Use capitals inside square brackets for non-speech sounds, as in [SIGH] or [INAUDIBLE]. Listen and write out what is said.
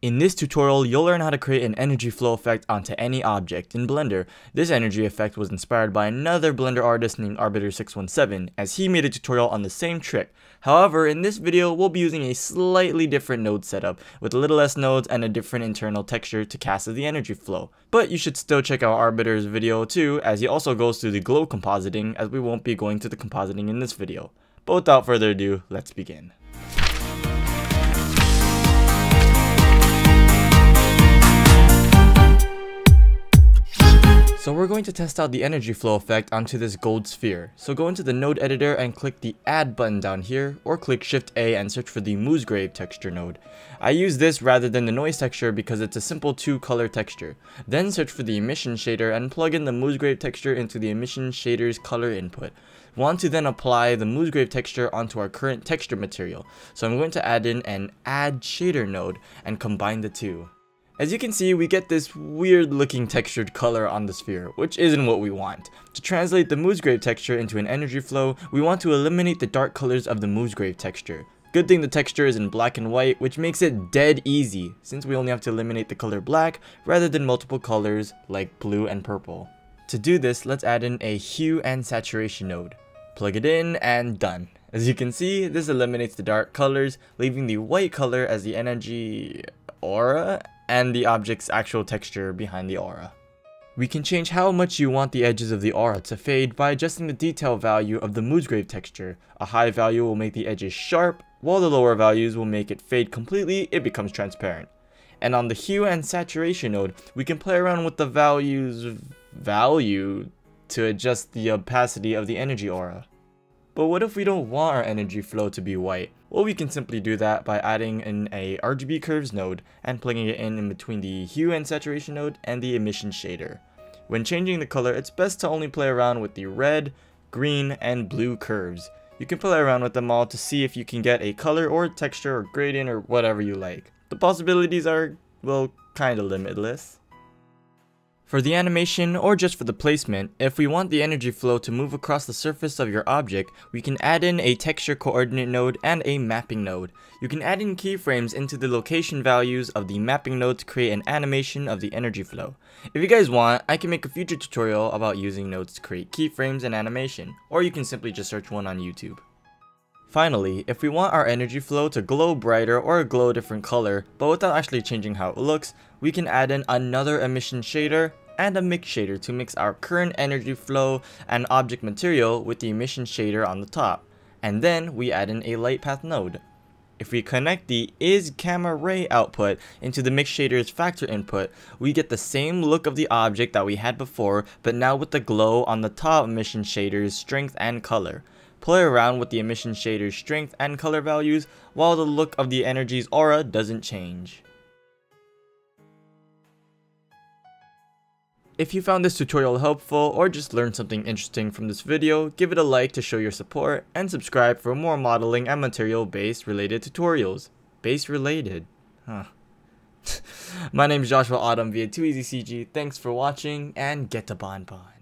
In this tutorial, you'll learn how to create an energy flow effect onto any object in Blender. This energy effect was inspired by another Blender artist named Arbiter617, as he made a tutorial on the same trick. However, in this video, we'll be using a slightly different node setup, with a little less nodes and a different internal texture to cast as the energy flow. But you should still check out Arbiter's video too, as he also goes through the glow compositing, as we won't be going to the compositing in this video. But without further ado, let's begin. So we're going to test out the energy flow effect onto this gold sphere. So go into the node editor and click the add button down here or click shift A and search for the Musgrave texture node. I use this rather than the noise texture because it's a simple two color texture. Then search for the emission shader and plug in the Musgrave texture into the emission shader's color input. We want to then apply the Musgrave texture onto our current texture material. So I'm going to add in an add shader node and combine the two. As you can see, we get this weird looking textured color on the sphere, which isn't what we want. To translate the Musgrave texture into an energy flow, we want to eliminate the dark colors of the Musgrave texture. Good thing the texture is in black and white, which makes it dead easy, since we only have to eliminate the color black rather than multiple colors like blue and purple. To do this, let's add in a hue and saturation node. Plug it in and done. As you can see, this eliminates the dark colors, leaving the white color as the energy aura and the object's actual texture behind the aura. We can change how much you want the edges of the aura to fade by adjusting the detail value of the Musgrave texture. A high value will make the edges sharp, while the lower values will make it fade completely, it becomes transparent. And on the hue and saturation node, we can play around with the values value to adjust the opacity of the energy aura. But what if we don't want our energy flow to be white? Well, we can simply do that by adding in a RGB curves node and plugging it in in between the hue and saturation node and the emission shader. When changing the color, it's best to only play around with the red, green, and blue curves. You can play around with them all to see if you can get a color or texture or gradient or whatever you like. The possibilities are, well, kinda limitless. For the animation or just for the placement, if we want the energy flow to move across the surface of your object, we can add in a texture coordinate node and a mapping node. You can add in keyframes into the location values of the mapping node to create an animation of the energy flow. If you guys want, I can make a future tutorial about using nodes to create keyframes and animation, or you can simply just search one on YouTube. Finally, if we want our energy flow to glow brighter or glow a different color, but without actually changing how it looks, we can add in another emission shader and a mix shader to mix our current energy flow and object material with the emission shader on the top. And then we add in a light path node. If we connect the is camera ray output into the mix shader's factor input, we get the same look of the object that we had before, but now with the glow on the top emission shader's strength and color. Play around with the emission shader's strength and color values while the look of the energy's aura doesn't change. If you found this tutorial helpful or just learned something interesting from this video, give it a like to show your support and subscribe for more modeling and material base related tutorials. Base related. Huh. [LAUGHS] My name is Joshua Autumn via TooEazyCG. Thanks for watching and get to Bon Bon.